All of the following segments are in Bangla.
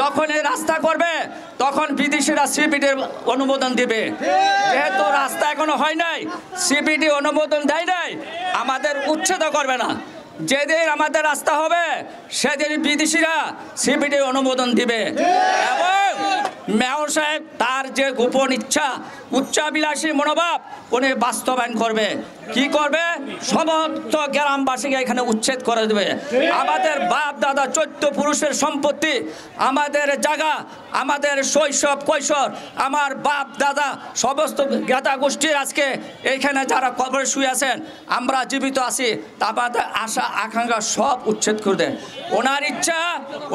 যখন এই রাস্তা করবে, তখন বিদেশিরা সিপিডির অনুমোদন দিবে। যেহেতু রাস্তা এখনও হয় নাই, সিপিডি অনুমোদন দেয় নাই, আমাদের উচ্ছেদ করবে না। যেদিন আমাদের রাস্তা হবে, সেদিন বিদেশিরা সিপিডি অনুমোদন দিবে। এবং মেয়র সাহেব, তার যে গোপন ইচ্ছা উচ্চাবিলাসী মনোভাব, উনি বাস্তবায়ন করবে। কি করবে? সমস্ত গ্রামবাসীকে এখানে উচ্ছেদ করে দেবে। আমাদের বাপ, দাদা, চৈত্য পুরুষের সম্পত্তি, আমাদের জায়গা, আমাদের শৈশব, কৈশোর, আমার বাপ, দাদা, সমস্ত জ্ঞাতা গোষ্ঠীর আজকে এইখানে যারা কবরে শুয়ে আছেন, আমরা জীবিত আছি আমাদের আশা, আকাঙ্ক্ষা সব উচ্ছেদ করে দেন ওনার ইচ্ছা,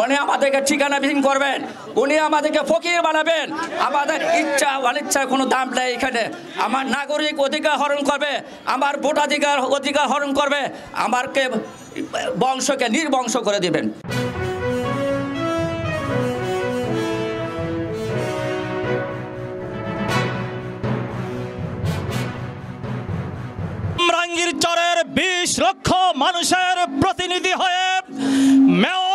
উনি আমাদেরকে ঠিকানাবিহীন করবেন। উনি আমাদেরকে ফকির বানাবেন। আমাদের ইচ্ছা, অনিচ্ছার কোনো দাম নেই এখানে। আমার নাগরিক অধিকার হরণ করবে, আমার ভোটাধিকার অধিকার হরণ করবে, আমারকে বংশকে নির্বংশ করে দিবেন। চরের বিশ লক্ষ মানুষের প্রতিনিধি হয়ে মেয়র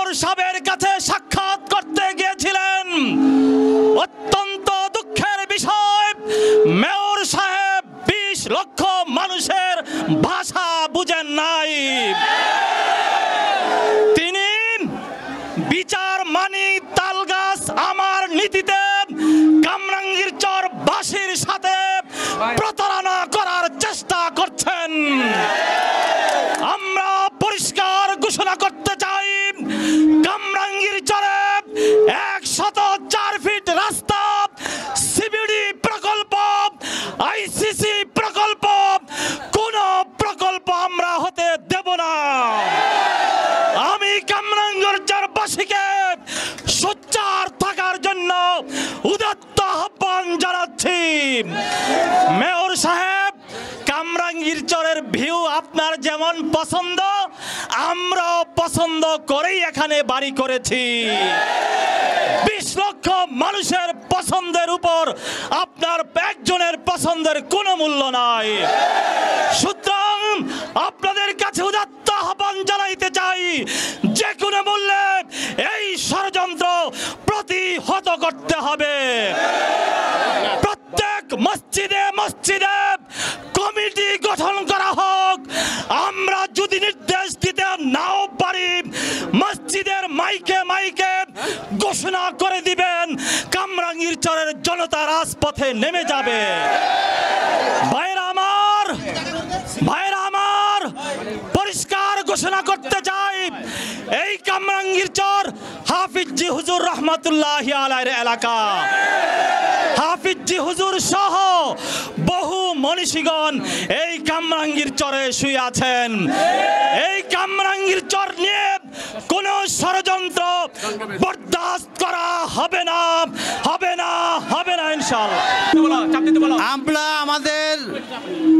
উদাত্ত আহ্বান জানাচ্ছি। মেয়র সাহেব, কামরাঙ্গীর চরের ভিউ আপনার যেমন পছন্দ, আমরাও পছন্দ করেই এখানে বাড়ি করেছি। বিশ লক্ষ মানুষের পছন্দের উপর আপনার একজনের পছন্দের কোনো মূল্য নাই। সুতরাং আপনাদের কাছে উদাত্ত আহ্বান জানাইতে চাই, যে কোনো মূল্যে এই ষড়যন্ত্র প্রতিহত করতে হবে। প্রত্যেক মসজিদে মসজিদে কমিটি গঠন করা হোক। আমরা যদি নির্দেশ দিতে নাও পারি, মসজিদের মাইকে মাইকে ঘোষণা করে দিবেন কামরাঙ্গীর চরের জনতা রাজপথে নেমে যাবে ভাইরা আমার ভাইরা আমার পরিষ্কার ঘোষণা করতে চাই এই কামরাঙ্গীর চর হাফিজি হুজুর রহমতুল্লাহ আলাইয়ের এলাকা। হাফিজি হুজুর সহ বহু মনীষীগণ এই কামরাঙ্গীর চরে শুয়ে আছেন। এই কামরাঙ্গীর চর নিয়ে কোন ষড়যন্ত্র বরদাস্ত করা হবে না হবে না হবে না ইনশাল্লাহ আমরা আমাদের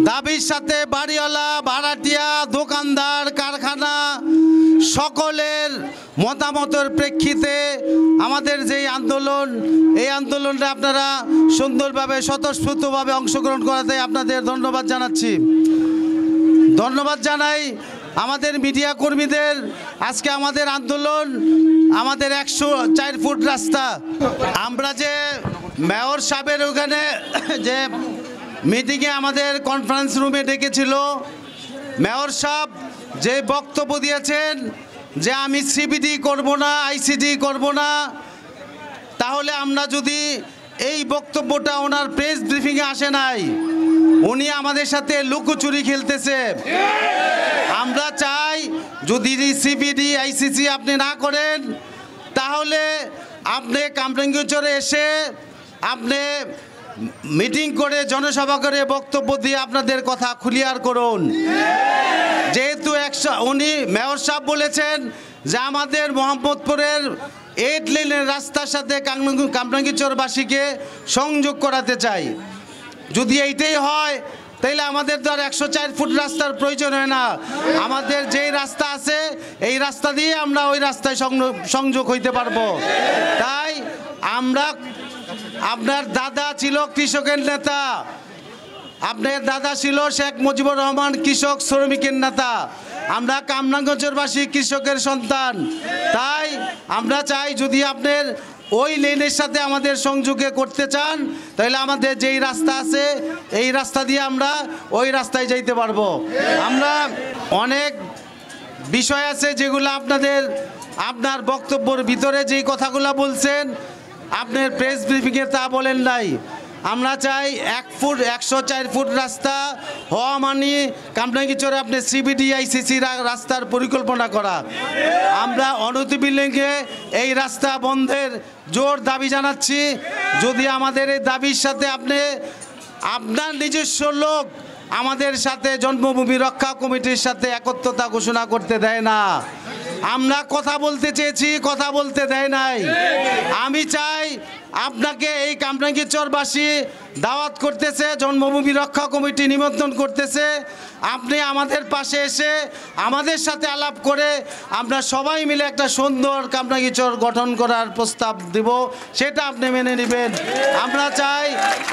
দাবির সাথে বাড়িওয়ালা ভাড়াটিয়া দোকানদার কারখানা সকলের মতামতের প্রেক্ষিতে আমাদের যেই আন্দোলন, এই আন্দোলনটা আপনারা সুন্দরভাবে, স্বতঃস্ফূর্তভাবে অংশগ্রহণ করাতে আপনাদের ধন্যবাদ জানাচ্ছি। ধন্যবাদ জানাই আমাদের মিডিয়া কর্মীদের। আজকে আমাদের আন্দোলন আমাদের একশো চার ফুট রাস্তা। আমরা যে মেয়র সাহেবের ওখানে যে মিটিংয়ে আমাদের কনফারেন্স রুমে ডেকেছিল, মেয়র সাহেব যে বক্তব্য দিয়েছেন যে আমি সিবিডি করব না, আইসিডি করব না, তাহলে আমরা যদি এই বক্তব্যটা ওনার প্রেস ব্রিফিংয়ে আসে নাই, উনি আমাদের সাথে লুকোচুরি খেলতেছে। আমরা চাই যদি সিবিডি, আইসিসি আপনি না করেন, তাহলে আপনি কামরাঙ্গিচরে এসে আপনি মিটিং করে, জনসভা করে বক্তব্য দিয়ে আপনাদের কথা ক্লিয়ার করুন। যেহেতু একশো, উনি মেয়র সাহেব বলেছেন যে আমাদের মোহাম্মদপুরের এইট লেনের রাস্তার সাথে কামরাঙ্গিচরবাসীকে সংযোগ করাতে চাই। যদি এইটাই হয়, তাইলে আমাদের তো আর একশো চার ফুট রাস্তার প্রয়োজন হয় না। আমাদের যেই রাস্তা আছে, এই রাস্তা দিয়ে আমরা ওই রাস্তায় সংযোগ- হইতে পারব। তাই আমরা আপনার দাদা ছিল কৃষকের নেতা। আপনার দাদা ছিল শেখ মুজিবুর রহমান কৃষক শ্রমিকের নেতা। আমরা কামনাগঞ্জবাসী কৃষকের সন্তান। তাই আমরা চাই যদি আপনার ওই লেনের সাথে আমাদের সংযোগে করতে চান, তাহলে আমাদের যেই রাস্তা আছে, এই রাস্তা দিয়ে আমরা ওই রাস্তায় যাইতে পারব। আমরা অনেক বিষয় আছে যেগুলো আপনাদের, আপনার বক্তব্যর ভিতরে যেই কথাগুলো বলছেন, আপনার প্রেস ব্রিফিংয়ে তা বলেন নাই। আমরা চাই এক ফুট, একশো চার ফুট রাস্তা, হওয়া মানে কামরাঙ্গিচরে আপনি সিবিডি আইসিসি রাস্তার পরিকল্পনা করা। আমরা অনতিবিলম্বে এই রাস্তা বন্ধের জোর দাবি জানাচ্ছি। যদি আমাদের এই দাবির সাথে আপনি, আপনার নিজস্ব লোক আমাদের সাথে জন্মভূমি রক্ষা কমিটির সাথে একত্রতা ঘোষণা করতে দেয় না। আমরা কথা বলতে চেয়েছি, কথা বলতে দেয় নাই। আমি চাই আপনাকে এই কামরাঙ্গি চরবাসী দাওয়াত করতেছে, জন্মভূমি রক্ষা কমিটি নিমন্ত্রণ করতেছে। আপনি আমাদের পাশে এসে আমাদের সাথে আলাপ করে আমরা সবাই মিলে একটা সুন্দর কামরাঙ্গি চর গঠন করার প্রস্তাব দিব, সেটা আপনি মেনে নেবেন। আমরা চাই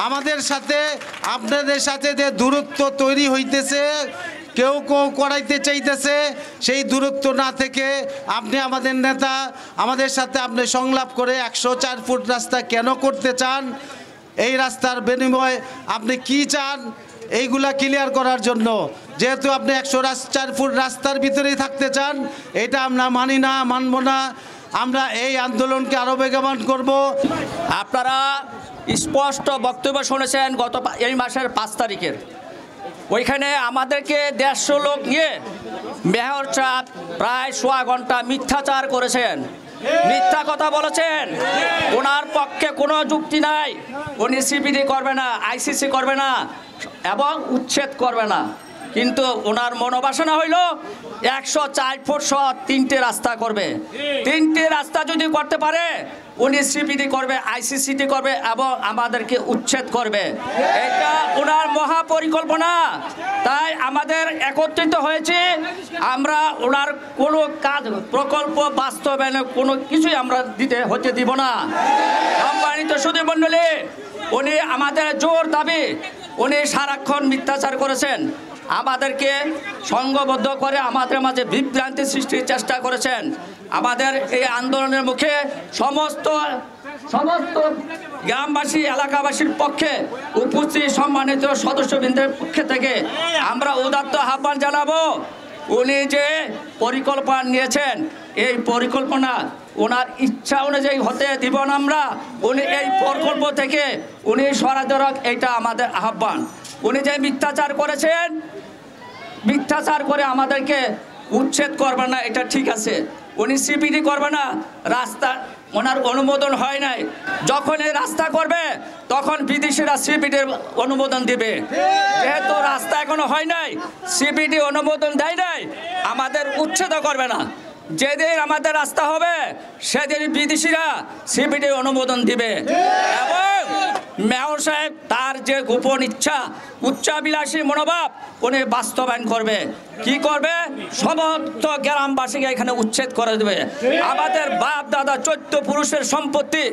আমাদের সাথে, আপনাদের সাথে যে দূরত্ব তৈরি হইতেছে কেউ কেউ করাইতে চাইতেছে, সেই দূরত্ব না থেকে আপনি আমাদের নেতা, আমাদের সাথে আপনি সংলাপ করে একশো চার ফুট রাস্তা কেন করতে চান? এই রাস্তার বিনিময় আপনি কি চান? এইগুলা ক্লিয়ার করার জন্য। যেহেতু আপনি একশো চার ফুট রাস্তার ভিতরেই থাকতে চান, এটা আমরা মানি না, মানব না। আমরা এই আন্দোলনকে আরও বেগবান করব। আপনারা স্পষ্ট বক্তব্য শুনেছেন গত এই মাসের পাঁচ তারিখের। ওইখানে আমাদেরকে দেড়শো লোক নিয়ে মেহর চাঁদ প্রায় সোয়া ঘণ্টা মিথ্যাচার করেছেন। মিথ্যা কথা বলেছেন। ওনার পক্ষে কোনো যুক্তি নাই। উনি সিবিডি করবে না, আইসিসি করবে না এবং উচ্ছেদ করবে না। কিন্তু ওনার মনোবাসনা হইল, একশো চার ফুট সহ তিনটে রাস্তা করবে। তিনটে রাস্তা যদি করতে পারে, উনি সিপিডি করবে, আইসিসিটি করবে এবং আমাদেরকে উচ্ছেদ করবে। এটা ওনার মহাপরিকল্পনা। তাই আমাদের একত্রিত হয়েছে, আমরা ওনার কোনো কাজ, প্রকল্প বাস্তবায়নে কোনো কিছুই আমরা দিতে, হতে দিব না। সম্মানিত সুদী মণ্ডলী, উনি আমাদের জোর দাবি, উনি সারাক্ষণ মিথ্যাচার করেছেন। আমাদেরকে সংঘবদ্ধ করে আমাদের মাঝে বিভ্রান্তি সৃষ্টির চেষ্টা করেছেন। আমাদের এই আন্দোলনের মুখে সমস্ত সমস্ত গ্রামবাসী, এলাকাবাসীর পক্ষে উপস্থিত সম্মানিত সদস্যবৃন্দের পক্ষে থেকে আমরা উদাত্ত আহ্বান জানাব। উনি যে পরিকল্পনা নিয়েছেন এই পরিকল্পনা ওনার ইচ্ছা অনুযায়ী হতে দিব না আমরা। উনি এই প্রকল্প থেকে উনি সরাদরক এইটা আমাদের আহ্বান। উনি যে মিথ্যাচার করেছেন, মিথ্যাচার করে আমাদেরকে উচ্ছেদ করবে না, এটা ঠিক আছে। উনি সিপিডি করবে না, রাস্তা, ওনার অনুমোদন হয় নাই। যখন এই রাস্তা করবে, তখন বিদেশিরা সিপিডির অনুমোদন দিবে। যেহেতু রাস্তা এখনও হয় নাই, সিপিডি অনুমোদন দেয় নাই, আমাদের উচ্ছেদ করবে না। যেদিন আমাদের রাস্তা হবে, সেদিন বিদেশিরা সিপিডি অনুমোদন দিবে। এবং মেয়র সাহেব তার যে গোপন ইচ্ছা উচ্চাবিলাসী মনোভাব, উনি বাস্তবায়ন করবে। কি করবে? সমস্ত গ্রামবাসীকে এখানে উচ্ছেদ করে দেবে। আমাদের বাপ, দাদা, চৈত্য পুরুষের সম্পত্তি,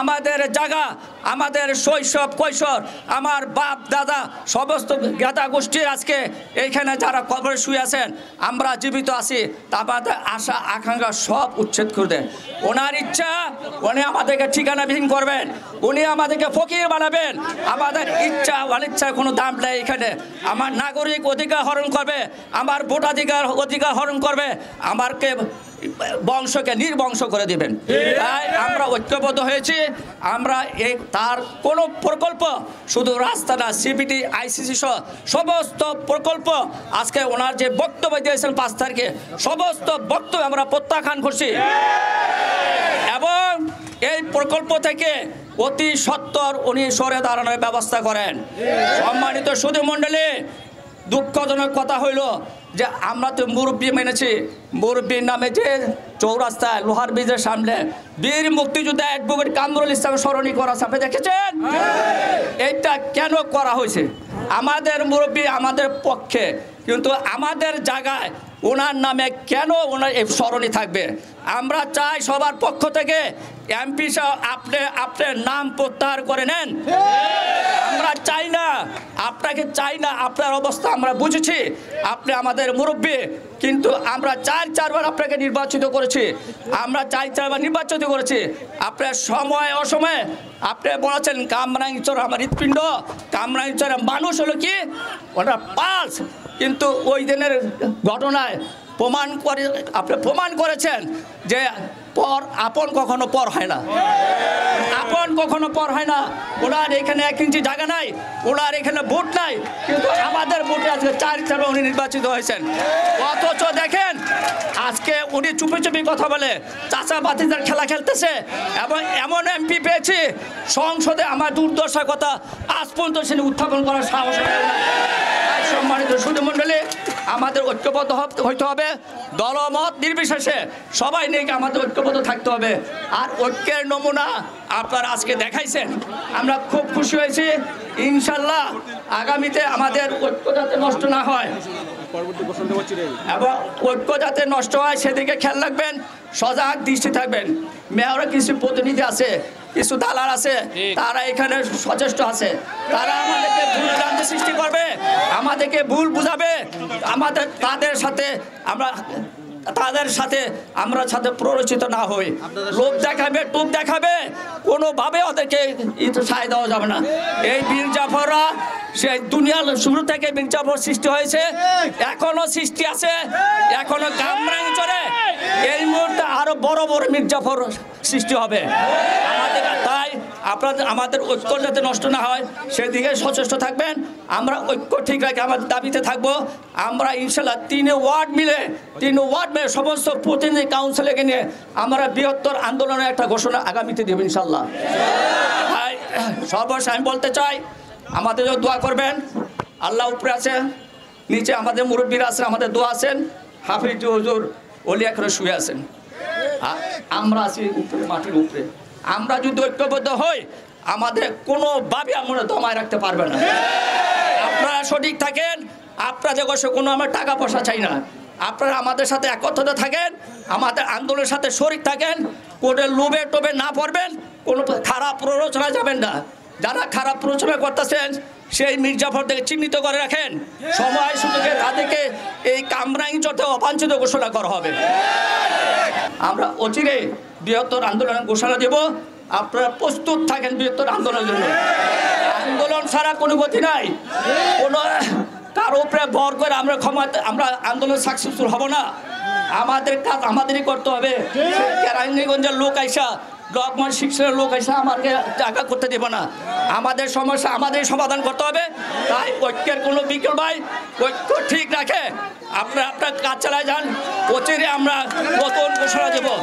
আমাদের জায়গা, আমাদের শৈশব, কৈশোর, আমার বাপ, দাদা, সমস্ত জ্ঞাতা গোষ্ঠীর আজকে এইখানে যারা কবরে শুয়ে আছেন, আমরা জীবিত আছি আমাদের আশা, আকাঙ্ক্ষা সব উচ্ছেদ করে দেন। ওনার ইচ্ছা, উনি আমাদেরকে ঠিকানা ঠিকানাবিহীন করবেন, উনি আমাদেরকে ফকির বানাবেন। আমাদের ইচ্ছা, অনিচ্ছার কোনো দাম নেই এখানে। আমার নাগরিক অধিকার হরণ করবে, আমার ভোটাধিকার, অধিকার হরণ করবে, আমারকে বংশকে নির্বংশ করে দিবেন। তাই আমরা ঐক্যবদ্ধ হয়েছি। আমরা এই, তার কোনো প্রকল্প, শুধু রাস্তা না সিবিটি আইসিসি সহ সমস্ত প্রকল্প আজকে ওনার যে বক্তব্য দিয়েছেন পাঁচ তারিখে, সমস্ত বক্তব্য আমরা প্রত্যাখ্যান করছি। এবং এই প্রকল্প থেকে অতি সত্তর উনি সরে দাঁড়ানোর ব্যবস্থা করেন। সম্মানিত সুধী মণ্ডলী, দুঃখজনক কথা হইল যে আমরা তো মুরব্বী মেনেছি। মুরব্বীর নামে যে চৌরাস্তায় লোহার ব্রিজের সামনে বীর মুক্তিযোদ্ধা অ্যাডভোকেট কামরুল ইসলাম স্মরণী করা সামনে দেখেছেন? এইটা কেন করা হয়েছে? আমাদের মুরব্বী আমাদের পক্ষে কিন্তু আমাদের জায়গায় ওনার নামে কেন ওনার এই স্মরণী থাকবে? আমরা চাই সবার পক্ষ থেকে এমপি সাহেব আপনি আপনার নাম প্রত্যাহার করে নেন। আমরা চাই না, আপনাকে চাই না, আপনার অবস্থা আমরা বুঝেছি, আপনি আমাদের মুরব্বী, কিন্তু আমরা চার চারবার আপনাকে নির্বাচিত করেছি। আমরা চার চারবার নির্বাচিত করেছি। আপনার সময় অসময়ে, আপনি বলেছেন কামরাঙ্গিচর আমার হৃৎপিণ্ড, কামরাঙ্গিচরের মানুষ হলো কি? ওটা পালস। কিন্তু ওই দিনের ঘটনায় প্রমাণ করে, আপনি প্রমাণ করেছেন যে পর আপন কখনো পর হয় না। আপন কখনো পর হয় না। ওনার এখানে এক ইঞ্চি জায়গা নাই, ওনার এখানে ভোট নাই, কিন্তু আমাদের ভোটে আজকে চার চারে উনি নির্বাচিত হয়েছেন। অথচ দেখেন, আজকে উনি চুপি চুপি কথা বলে চাচা বাতিদার খেলা খেলতেছে এবং এমন এমপি পেয়েছি, সংসদে আমার দুর্দশার কথা আজ পর্যন্ত সে উত্থাপন করার সাহস সম্মানিত সুধীমণ্ডলী, আমাদের ঐক্যবদ্ধ হইতে হবে। দলমত নির্বিশেষে সবাই নিয়ে আমাদের ঐক্যবদ্ধ থাকতে হবে। আর ঐক্যের নমুনা আপনারা আজকে দেখাইছেন। আমরা খুব খুশি হয়েছি। ইনশাল্লাহ আগামীতে আমাদের ঐক্য যাতে নষ্ট না হয় এবং ঐক্য যাতে নষ্ট হয়, সেদিকে খেয়াল রাখবেন। সজাগ দৃষ্টি থাকবেন। মেয়রের কিছু প্রতিনিধি আছে কিছু দালাল আছে তারা এখানে সচেষ্ট আছে। তারা আমাদেরকে ভুল ভ্রান্তি সৃষ্টি করবে আমাদেরকে ভুল বুঝাবে আমাদের তাদের সাথে আমরা তাদের সাথে আমরা সাথে প্ররোচিত না হই। লোভ দেখাবে টুপ দেখাবে কোনোভাবে ওদেরকে সায় দেওয়া যাবে না। এই বীর জাফররা সেই দুনিয়ার শুরু থেকে বীর জাফর সৃষ্টি হয়েছে এখনও সৃষ্টি আছে এখনও কামরাং চলে। এই মুহূর্তে আরও বড় বড় মির্জাফর সৃষ্টি হবে। আমাদের আপনাদের, আমাদের ঐক্য যাতে নষ্ট না হয়, সেদিকে সচেষ্ট থাকবেন। আমরা ঐক্য ঠিক রাখে আমাদের দাবিতে থাকব। আমরা ইনশাল্লাহ তিন ওয়ার্ড মিলে, তিন ওয়ার্ড মিলে সমস্ত প্রতিনিধি কাউন্সিলকে নিয়ে আমরা বৃহত্তর আন্দোলনের একটা ঘোষণা আগামীতে দেব ইনশাল্লাহ। সর্বশেষ আমি বলতে চাই, আমাদের দোয়া করবেন। আল্লাহ উপরে আছে, নিচে আমাদের মুরব্বীরা আছেন আমাদের দোয়া আছেন। হাফিজ হজুর অলি এখনও শুয়ে আছেন। আমরা আছি উপরে, মাটির উপরে। আমরা যদি ঐক্যবদ্ধ হই আমাদের কোনোভাবে আমরা দমায় রাখতে পারবে না। আপনারা সঠিক থাকেন আপনাদের কাছে কোনো আমার টাকা পয়সা চাই না। আপনারা আমাদের সাথে একত্রতা থাকেন আমাদের আন্দোলনের সাথে শরিক থাকেন কোনো লোভে টোবে না পড়বেন কোনো খারাপ প্ররোচনা যাবেন না। যারা খারাপ প্ররোচনা করতেছেন সেই মির্জাফরদেরকে চিহ্নিত করে রাখেন। সময় সুযোগে তাদেরকে এই কামরাং চটে অবাঞ্ছিত ঘোষণা করা হবে। আমরা অচিরে বৃহত্তর আন্দোলনের ঘোষণা দেব। আপনারা প্রস্তুত থাকেন বৃহত্তর আন্দোলনের জন্য। আন্দোলন ছাড়া কোনো গতি নাই। কোনো তার উপরে ভর করে আমরা ক্ষমতা আমরা আন্দোলন সাকসেসফুল হব না। আমাদের কাজ আমাদেরই করতে হবে। কেরানীগঞ্জের লোক আইসা ডকুমেন্ট শিক্ষণের লোক আইসা আমাকে জায়গা করতে দেব না। আমাদের সমস্যা, আমাদের সমাধান করতে হবে। তাই ঐক্যের কোনো বিকল্প ঐক্য ঠিক রাখে। আপনারা আপনার কাজ চালায় যান কোচেরে আমরা নতুন ঘোষণা দেবো।